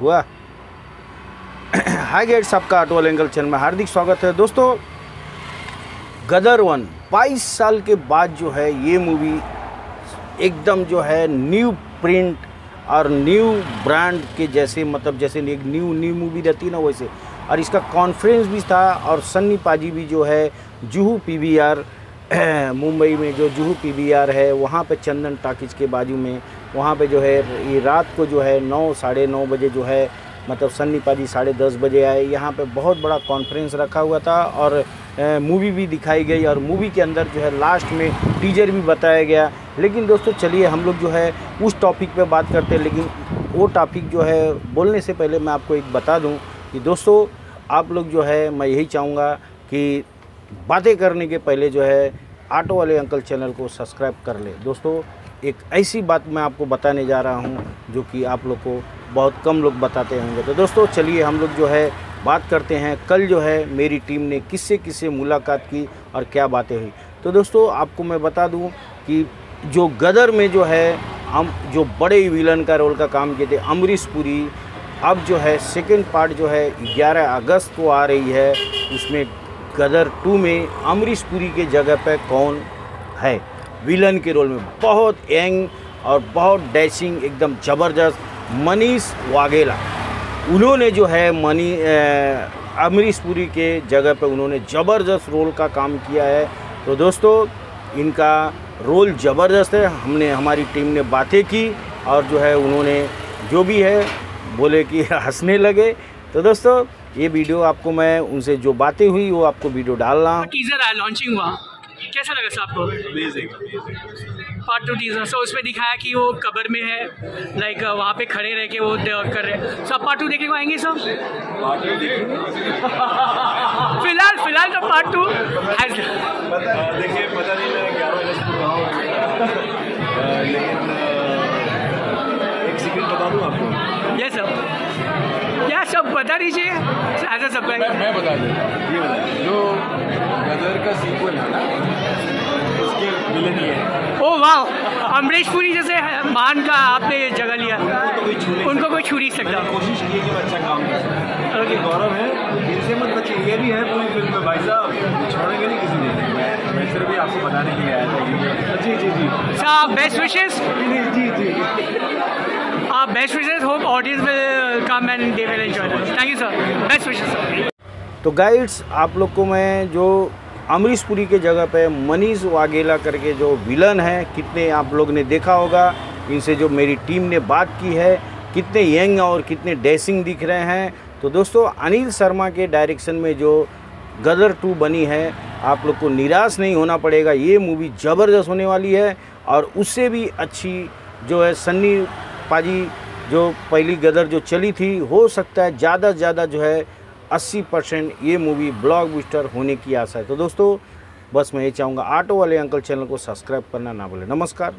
हुआ। Hi gets आपका auto angle channel में हार्दिक स्वागत है। दोस्तों, गदर वन 22 साल के बाद जो है ये मूवी एकदम जो है न्यू प्रिंट और न्यू ब्रांड के जैसे मतलब जैसे एक न्यू न्यू मूवी रहती है ना वैसे। और इसका कॉन्फ्रेंस भी था और सन्नी पाजी भी जो है, जुहू पीवीआर मुंबई में जो जुहू पीवीआर है, वहाँ पे चंदन टाकिज के बाजू में, वहाँ पे जो है, ये रात को जो है, नौ, साढ़े नौ बजे जो है मतलब सन्नी पाजी साढ़े दस बजे आए। यहाँ पे बहुत बड़ा कॉन्फ्रेंस रखा हुआ था और मूवी भी दिखाई गई और मूवी के अंदर जो है लास्ट में टीजर भी बताया गया। लेकिन दोस्तों, चलिए हम लोग जो है, उस टॉपिक पे बात करते हैं। लेकिन वो टॉपिक जो है, बोलने से पहले मैं आपको एक बता दूँ कि दोस्तों, आप लोग जो है, मैं यही चाहूँगा कि बातें करने के पहले जो है ऑटो वाले अंकल चैनल को सब्सक्राइब कर ले। दोस्तों, एक ऐसी बात मैं आपको बताने जा रहा हूँ, जो कि आप लोग को बहुत कम लोग बताते होंगे। तो दोस्तों, चलिए हम लोग जो है, बात करते हैं। कल जो है, मेरी टीम ने किससे किससे मुलाकात की और क्या बातें हुई। तो दोस्तों, आपको मैं बता दूँ कि जो गदर में जो है, हम जो बड़े विलन का रोल का काम किए थे, अमरीश पुरी, अब जो है सेकेंड पार्ट जो है 11 अगस्त को आ रही है। उसमें गदर टू में अमरीश पुरी के जगह पर कौन है? विलन के रोल में बहुत यंग और बहुत डैशिंग एकदम ज़बरदस्त मनीष वाघेला। उन्होंने जो है मनी अमरीश पुरी के जगह पर उन्होंने ज़बरदस्त रोल का काम किया है। तो दोस्तों, इनका रोल ज़बरदस्त है। हमने, हमारी टीम ने बातें की और जो है उन्होंने जो भी है बोले कि हंसने लगे। तो दोस्तों ये वीडियो आपको मैं उनसे जो बातें हुई वो आपको वीडियो डाल रहा हूँ टीजर आया लॉन्चिंग हुआ। कैसा लगा सर आपको? पार्ट टू टीजर सो उसमें दिखाया कि वो कबर में है लाइक वहाँ पे खड़े रह के वो कर रहे हैं। सब पार्ट टू देखने को आएँगे सब फ़िलहाल फ़िलहाल तो पार्ट टू देखिए पता नहीं मैं ग्यारह अगस्त को कहाँ लेकिन एक सीक्रेट बता दूँ आपको? ये सब क्या सब बता दीजिए। एज अ सरप्राइज़ मैं बता देता ये जो गदर का सीक्वल है ना उसके विलन ही है। ओ वाह अमरीश पुरी जैसे महान का आपने जगह लिया। तो कोई छू नहीं उनको कोई छू नहीं सकता। कोशिश की कि अच्छा काम कर गौरव है इनसे मत बचिए। ये भी है पूरी फ़िल्म में भाई साहब छोड़ेंगे नहीं किसी दिन मैं मैं सिर्फ़ आपको बताने के लिए आया था। जी जी जी। सर बेस्ट विशेष जी जी जी। Uh. तो गाइड्स आप लोग को मैं जो अमरीश पुरी के जगह पे मनीष वाघेला करके जो विलन है, कितने आप लोग ने देखा होगा। इनसे जो मेरी टीम ने बात की है, कितने यंग और कितने डैसिंग दिख रहे हैं। तो दोस्तों, अनिल शर्मा के डायरेक्शन में जो गदर टू बनी है, आप लोग को निराश नहीं होना पड़ेगा। ये मूवी ज़बरदस्त होने वाली है और उससे भी अच्छी जो है सन्नी पाजी, जो पहली गदर जो चली थी, हो सकता है ज़्यादा से ज़्यादा जो है 80 परसेंट ये मूवी ब्लॉकबस्टर होने की आशा है। तो दोस्तों, बस मैं ये चाहूँगा ऑटो वाले अंकल चैनल को सब्सक्राइब करना ना भूलें। नमस्कार।